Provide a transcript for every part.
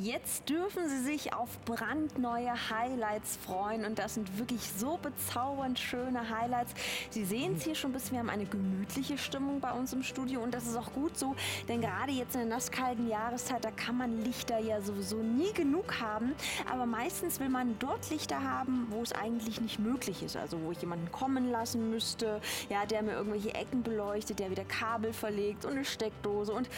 Jetzt dürfen Sie sich auf brandneue Highlights freuen und das sind wirklich so bezaubernd schöne Highlights. Sie sehen es hier schon bis wir haben eine gemütliche Stimmung bei uns im Studio und das ist auch gut so, denn gerade jetzt in der nasskalten Jahreszeit, da kann man Lichter ja sowieso nie genug haben, aber meistens will man dort Lichter haben, wo es eigentlich nicht möglich ist, also wo ich jemanden kommen lassen müsste, ja, der mir irgendwelche Ecken beleuchtet, der wieder Kabel verlegt und eine Steckdose und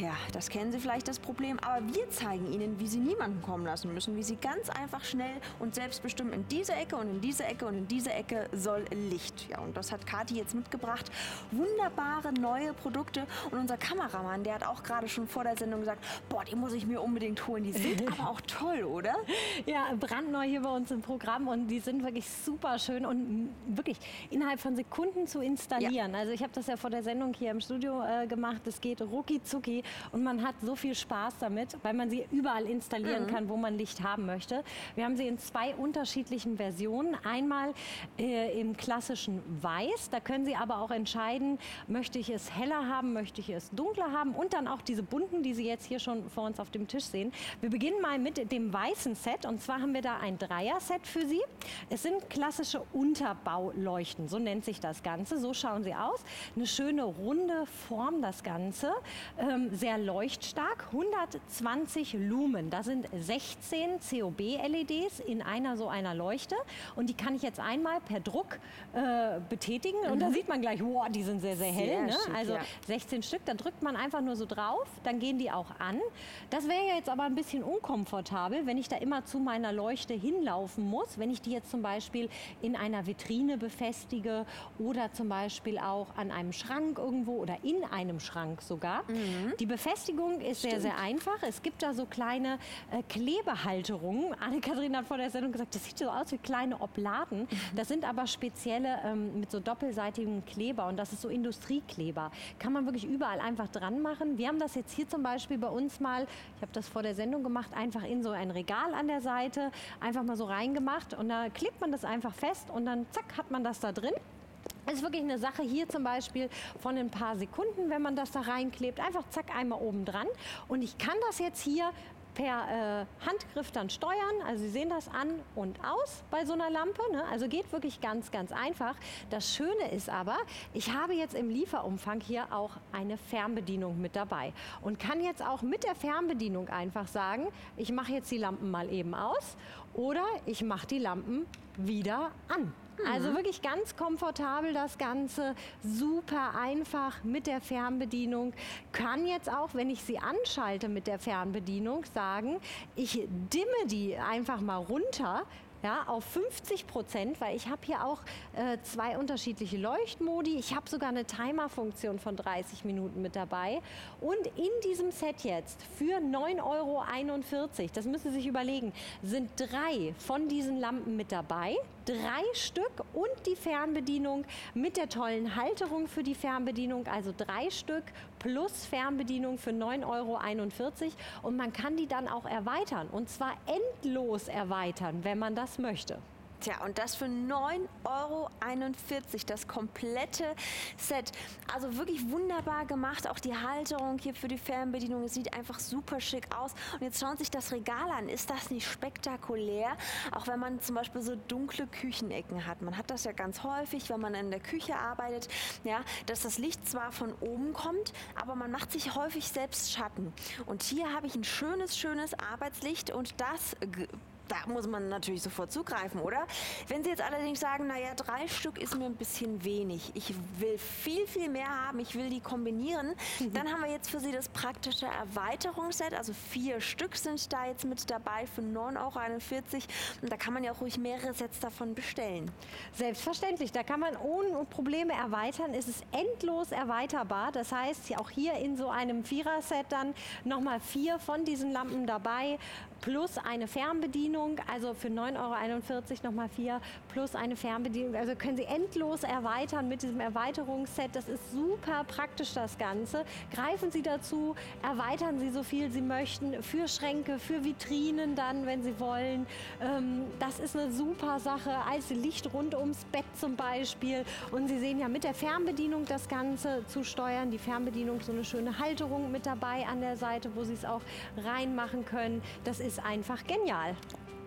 ja, das kennen Sie vielleicht das Problem, aber wir zeigen Ihnen, wie Sie niemanden kommen lassen müssen, wie Sie ganz einfach schnell und selbstbestimmt in diese Ecke und in diese Ecke und in diese Ecke soll Licht. Ja, und das hat Kathi jetzt mitgebracht. Wunderbare neue Produkte und unser Kameramann, der hat auch gerade schon vor der Sendung gesagt, boah, die muss ich mir unbedingt holen. Die sind aber auch toll, oder? Ja, brandneu hier bei uns im Programm und die sind wirklich super schön und wirklich innerhalb von Sekunden zu installieren. Ja. Also ich habe das ja vor der Sendung hier im Studio äh, gemacht. Es geht rucki zucki und man hat so viel Spaß damit, weil man sie überall installieren mhm. kann, wo man Licht haben möchte. Wir haben sie in zwei unterschiedlichen Versionen. Einmal äh, im klassischen Weiß, da können Sie aber auch entscheiden, möchte ich es heller haben, möchte ich es dunkler haben und dann auch diese bunten, die Sie jetzt hier schon vor uns auf dem Tisch sehen. Wir beginnen mal mit dem weißen Set und zwar haben wir da ein Dreier-Set für Sie. Es sind klassische Unterbauleuchten, so nennt sich das Ganze. So schauen sie aus. Eine schöne runde Form das Ganze sehr leuchtstark, 120 Lumen. Da sind 16 COB-LEDs in einer so einer Leuchte und die kann ich jetzt einmal per Druck äh, betätigen mhm. und da mhm. sieht man gleich, wow, die sind sehr, sehr hell. Sehr ne? schick, also ja. 16 Stück, da drückt man einfach nur so drauf, dann gehen die auch an. Das wäre jetzt aber ein bisschen unkomfortabel, wenn ich da immer zu meiner Leuchte hinlaufen muss, wenn ich die jetzt zum Beispiel in einer Vitrine befestige oder zum Beispiel auch an einem Schrank irgendwo oder in einem Schrank sogar. Mhm. Die Befestigung ist Stimmt. sehr, sehr einfach. Es gibt da so kleine äh, Klebehalterungen. Anne-Kathrin hat vor der Sendung gesagt, das sieht so aus wie kleine Obladen. Mhm. Das sind aber spezielle ähm, mit so doppelseitigem Kleber und das ist so Industriekleber. Kann man wirklich überall einfach dran machen. Wir haben das jetzt hier zum Beispiel bei uns mal, ich habe das vor der Sendung gemacht, einfach in so ein Regal an der Seite, einfach mal so reingemacht und da klebt man das einfach fest und dann zack hat man das da drin. Es ist wirklich eine Sache hier zum Beispiel von ein paar Sekunden, wenn man das da reinklebt. Einfach zack, einmal oben dran. Und ich kann das jetzt hier per äh, Handgriff dann steuern. Also Sie sehen das an und aus bei so einer Lampe. Ne? Also geht wirklich ganz, ganz einfach. Das Schöne ist aber, ich habe jetzt im Lieferumfang hier auch eine Fernbedienung mit dabei und kann jetzt auch mit der Fernbedienung einfach sagen, ich mache jetzt die Lampen mal eben aus oder ich mache die Lampen wieder an. Also mhm. wirklich ganz komfortabel das Ganze, super einfach mit der Fernbedienung. Kann jetzt auch, wenn ich sie anschalte mit der Fernbedienung, sagen, ich dimme die einfach mal runter, ja, auf 50 Prozent, weil ich habe hier auch äh, zwei unterschiedliche Leuchtmodi. Ich habe sogar eine Timer-Funktion von 30 Minuten mit dabei. Und in diesem Set jetzt für 9,41 Euro, das müssen Sie sich überlegen, sind drei von diesen Lampen mit dabei. Drei Stück und die Fernbedienung mit der tollen Halterung für die Fernbedienung, also drei Stück plus Fernbedienung für 9,41 Euro. Und man kann die dann auch erweitern und zwar endlos erweitern, wenn man das möchte. Tja, und das für 9,41 Euro, das komplette Set. Also wirklich wunderbar gemacht. Auch die Halterung hier für die Fernbedienung. Sieht einfach super schick aus. Und jetzt schauen Sie sich das Regal an. Ist das nicht spektakulär? Auch wenn man zum Beispiel so dunkle Küchenecken hat. Man hat das ja ganz häufig, wenn man in der Küche arbeitet, ja, dass das Licht zwar von oben kommt, aber man macht sich häufig selbst Schatten. Und hier habe ich ein schönes, schönes Arbeitslicht und das da muss man natürlich sofort zugreifen, oder? Wenn Sie jetzt allerdings sagen, naja, drei Stück ist mir ein bisschen wenig, ich will viel, viel mehr haben, ich will die kombinieren, mhm. dann haben wir jetzt für Sie das praktische Erweiterungsset, also vier Stück sind da jetzt mit dabei für 9,41 Euro und da kann man ja auch ruhig mehrere Sets davon bestellen. Selbstverständlich, da kann man ohne Probleme erweitern, es ist endlos erweiterbar, das heißt auch hier in so einem Vierer-Set dann nochmal vier von diesen Lampen dabei, plus eine Fernbedienung also für 9,41 Euro nochmal vier plus eine Fernbedienung. Also können Sie endlos erweitern mit diesem Erweiterungsset. Das ist super praktisch, das Ganze. Greifen Sie dazu, erweitern Sie so viel Sie möchten für Schränke, für Vitrinen dann, wenn Sie wollen. Ähm, das ist eine super Sache. Als Licht rund ums Bett zum Beispiel. Und Sie sehen ja mit der Fernbedienung das Ganze zu steuern. Die Fernbedienung, so eine schöne Halterung mit dabei an der Seite, wo Sie es auch reinmachen können. Das ist einfach genial.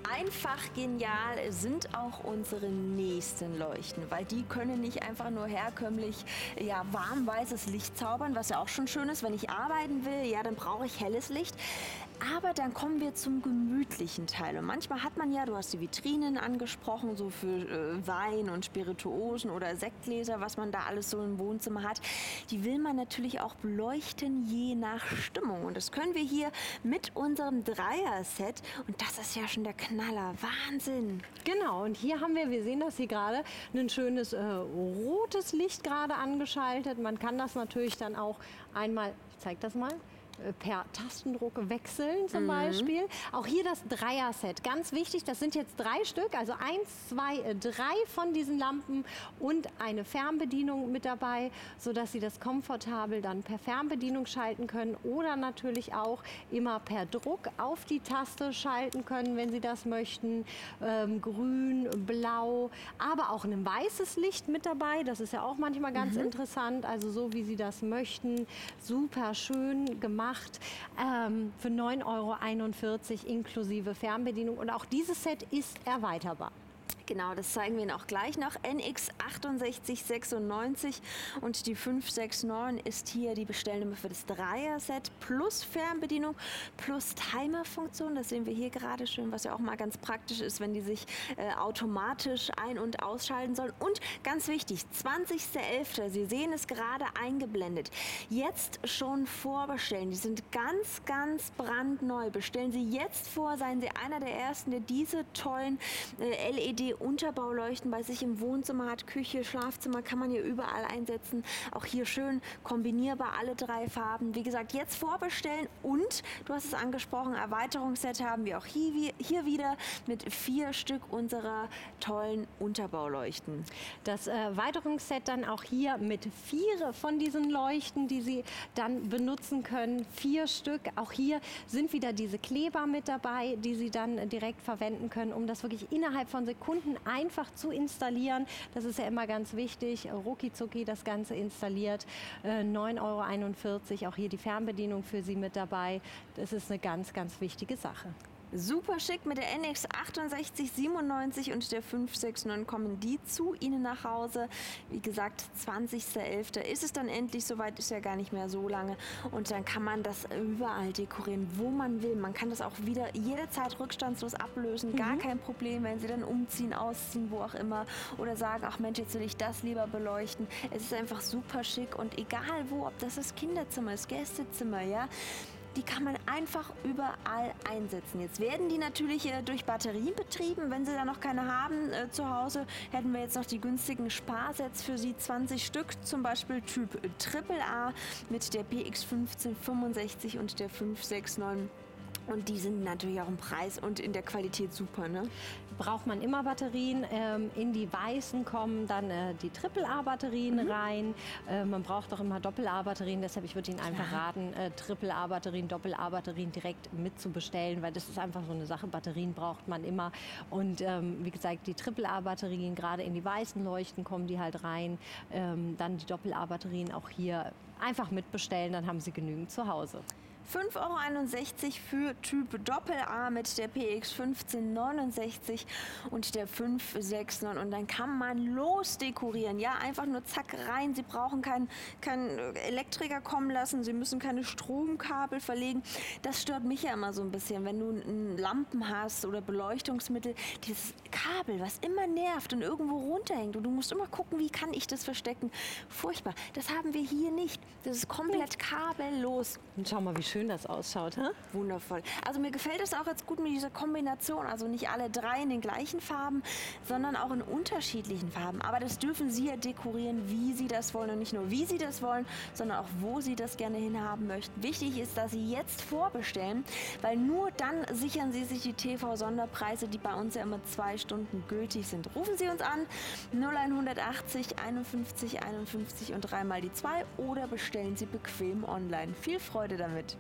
Einfach genial sind auch unsere nächsten Leuchten, weil die können nicht einfach nur herkömmlich ja, warm weißes Licht zaubern, was ja auch schon schön ist. Wenn ich arbeiten will, ja, dann brauche ich helles Licht. Aber dann kommen wir zum gemütlichen Teil. Und manchmal hat man ja, du hast die Vitrinen angesprochen, so für äh, Wein und Spirituosen oder Sektgläser, was man da alles so im Wohnzimmer hat. Die will man natürlich auch beleuchten, je nach Stimmung. Und das können wir hier mit unserem Dreier-Set. Und das ist ja schon der Knaller. Wahnsinn. Genau. Und hier haben wir, wir sehen das hier gerade, ein schönes äh, rotes Licht gerade angeschaltet. Man kann das natürlich dann auch einmal, ich zeige das mal, per Tastendruck wechseln zum mhm. Beispiel. Auch hier das Dreier-Set, ganz wichtig, das sind jetzt drei Stück, also eins, zwei, äh, drei von diesen Lampen und eine Fernbedienung mit dabei, sodass Sie das komfortabel dann per Fernbedienung schalten können oder natürlich auch immer per Druck auf die Taste schalten können, wenn Sie das möchten. Ähm, grün, blau, aber auch ein weißes Licht mit dabei, das ist ja auch manchmal ganz mhm. interessant, also so wie Sie das möchten. Super schön gemacht gemacht ähm, für 9,41 Euro inklusive Fernbedienung. Und auch dieses Set ist erweiterbar. Genau, das zeigen wir Ihnen auch gleich noch. NX 6896 und die 569 ist hier die Bestellnummer für das Dreier-Set plus Fernbedienung plus Timer-Funktion. Das sehen wir hier gerade schön, was ja auch mal ganz praktisch ist, wenn die sich äh, automatisch ein- und ausschalten sollen. Und ganz wichtig, 20.11. Sie sehen es gerade eingeblendet. Jetzt schon vorbestellen. Die sind ganz, ganz brandneu. Bestellen Sie jetzt vor, seien Sie einer der Ersten, der diese tollen äh, LED Unterbauleuchten bei sich im Wohnzimmer hat, Küche, Schlafzimmer kann man hier überall einsetzen. Auch hier schön kombinierbar alle drei Farben. Wie gesagt, jetzt vorbestellen und, du hast es angesprochen, Erweiterungsset haben wir auch hier, hier wieder mit vier Stück unserer tollen Unterbauleuchten. Das Erweiterungsset dann auch hier mit vier von diesen Leuchten, die Sie dann benutzen können. Vier Stück. Auch hier sind wieder diese Kleber mit dabei, die Sie dann direkt verwenden können, um das wirklich innerhalb von Sekunden Kunden einfach zu installieren. Das ist ja immer ganz wichtig. Rucki zucki das Ganze installiert. 9,41 äh, Euro. Auch hier die Fernbedienung für Sie mit dabei. Das ist eine ganz, ganz wichtige Sache. Super schick mit der NX 6897 und der 569 kommen die zu Ihnen nach Hause. Wie gesagt, 20.11. ist es dann endlich soweit, ist ja gar nicht mehr so lange. Und dann kann man das überall dekorieren, wo man will. Man kann das auch wieder jederzeit rückstandslos ablösen, gar mhm. kein Problem, wenn Sie dann umziehen, ausziehen, wo auch immer. Oder sagen, ach Mensch, jetzt will ich das lieber beleuchten. Es ist einfach super schick und egal wo, ob das das Kinderzimmer ist, Gästezimmer, ja die kann man einfach überall einsetzen. Jetzt werden die natürlich äh, durch Batterien betrieben. Wenn Sie da noch keine haben äh, zu Hause, hätten wir jetzt noch die günstigen Sparsets für Sie. 20 Stück, zum Beispiel Typ AAA mit der BX1565 und der 569. Und die sind natürlich auch im Preis und in der Qualität super, ne? Braucht man immer Batterien. Ähm, in die weißen kommen dann äh, die AAA-Batterien mhm. rein. Äh, man braucht auch immer Doppel-A-Batterien. Deshalb, ich würde Ihnen einfach ja. raten, äh, Triple-A-Batterien, Doppel-A-Batterien direkt mitzubestellen, weil das ist einfach so eine Sache. Batterien braucht man immer. Und ähm, wie gesagt, die Triple-A-Batterien, gerade in die weißen Leuchten kommen die halt rein. Ähm, dann die Doppel-A-Batterien auch hier einfach mitbestellen, dann haben Sie genügend zu Hause. 5,61 Euro für Typ Doppel-A mit der PX 1569 und der 569 und dann kann man losdekorieren. Ja, einfach nur zack rein. Sie brauchen keinen kein Elektriker kommen lassen, Sie müssen keine Stromkabel verlegen. Das stört mich ja immer so ein bisschen, wenn du Lampen hast oder Beleuchtungsmittel, dieses Kabel, was immer nervt und irgendwo runterhängt und du musst immer gucken, wie kann ich das verstecken. Furchtbar. Das haben wir hier nicht. Das ist komplett kabellos. Und schau mal, wie schön schön das ausschaut. Huh? Wundervoll. Also mir gefällt es auch jetzt gut mit dieser Kombination. Also nicht alle drei in den gleichen Farben, sondern auch in unterschiedlichen Farben. Aber das dürfen Sie ja dekorieren, wie Sie das wollen. Und nicht nur wie Sie das wollen, sondern auch wo Sie das gerne hinhaben möchten. Wichtig ist, dass Sie jetzt vorbestellen, weil nur dann sichern Sie sich die TV-Sonderpreise, die bei uns ja immer zwei Stunden gültig sind. Rufen Sie uns an 0180 51 51 und dreimal die zwei oder bestellen Sie bequem online. Viel Freude damit.